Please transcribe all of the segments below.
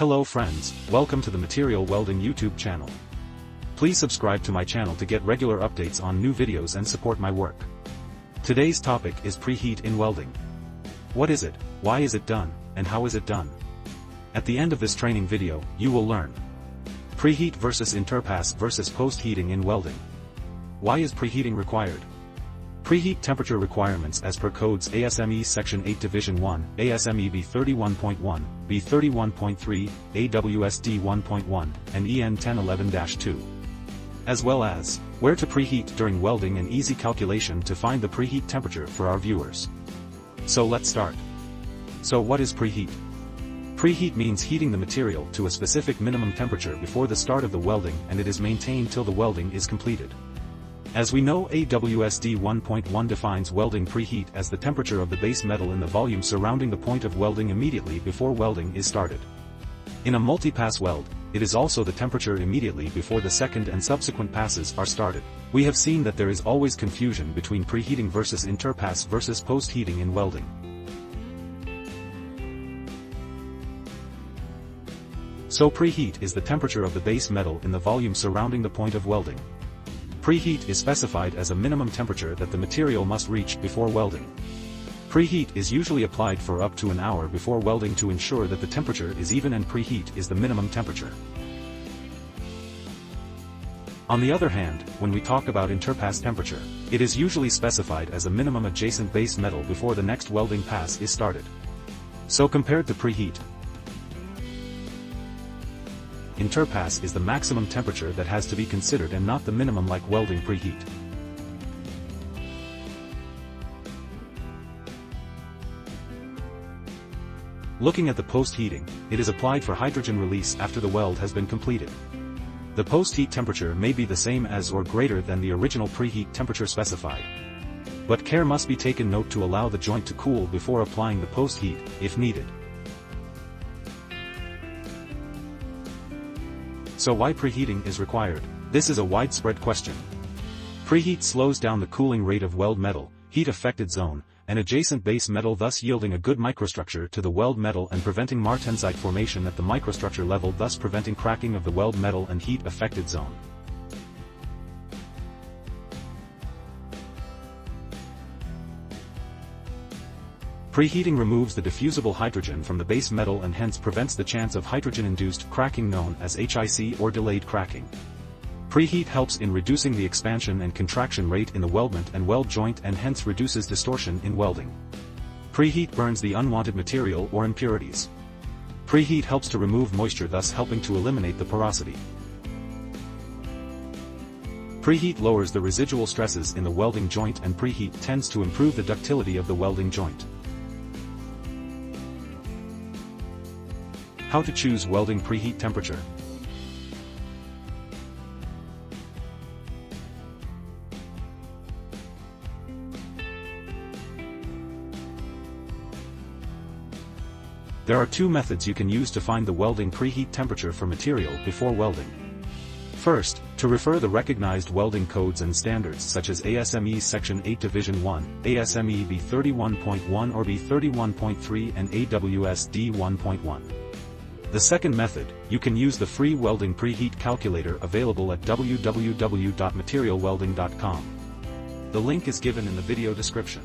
Hello friends, welcome to the Material Welding YouTube channel. Please subscribe to my channel to get regular updates on new videos and support my work. Today's topic is preheat in welding. What is it, why is it done, and how is it done? At the end of this training video, you will learn Preheat versus interpass versus post-heating in welding. Why is preheating required? Preheat temperature requirements as per codes ASME Section 8 Division 1, ASME B31.1, B31.3, AWS D1.1, and EN 1011-2. As well as, where to preheat during welding and easy calculation to find the preheat temperature for our viewers. So let's start. So what is preheat? Preheat means heating the material to a specific minimum temperature before the start of the welding and it is maintained till the welding is completed. As we know AWS D1.1 defines welding preheat as the temperature of the base metal in the volume surrounding the point of welding immediately before welding is started. In a multi-pass weld, it is also the temperature immediately before the second and subsequent passes are started. We have seen that there is always confusion between preheating versus interpass versus post-heating in welding. So preheat is the temperature of the base metal in the volume surrounding the point of welding. Preheat is specified as a minimum temperature that the material must reach before welding. Preheat is usually applied for up to an hour before welding to ensure that the temperature is even and preheat is the minimum temperature. On the other hand, when we talk about interpass temperature, it is usually specified as a minimum adjacent base metal before the next welding pass is started. So compared to preheat, interpass is the maximum temperature that has to be considered and not the minimum like welding preheat. Looking at the post-heating, it is applied for hydrogen release after the weld has been completed. The post-heat temperature may be the same as or greater than the original preheat temperature specified. But care must be taken note to allow the joint to cool before applying the post-heat, if needed. So why preheating is required? This is a widespread question. Preheat slows down the cooling rate of weld metal, heat-affected zone, and adjacent base metal thus yielding a good microstructure to the weld metal and preventing martensite formation at the microstructure level thus preventing cracking of the weld metal and heat-affected zone. Preheating removes the diffusible hydrogen from the base metal and hence prevents the chance of hydrogen-induced cracking known as HIC or delayed cracking. Preheat helps in reducing the expansion and contraction rate in the weldment and weld joint and hence reduces distortion in welding. Preheat burns the unwanted material or impurities. Preheat helps to remove moisture thus helping to eliminate the porosity. Preheat lowers the residual stresses in the welding joint and preheat tends to improve the ductility of the welding joint. How to choose welding preheat temperature. There are two methods you can use to find the welding preheat temperature for material before welding. First, to refer the recognized welding codes and standards such as ASME Section 8 Division 1, ASME B31.1 or B31.3 and AWS D1.1. The second method, you can use the free welding preheat calculator available at www.materialwelding.com. The link is given in the video description.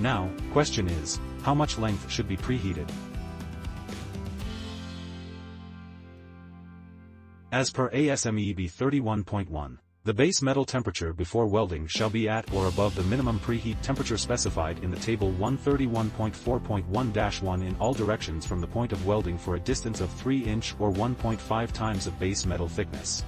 Now, question is, how much length should be preheated? As per ASME B31.1, the base metal temperature before welding shall be at or above the minimum preheat temperature specified in the table 131.4.1-1 in all directions from the point of welding for a distance of 3 inch or 1.5 times of base metal thickness.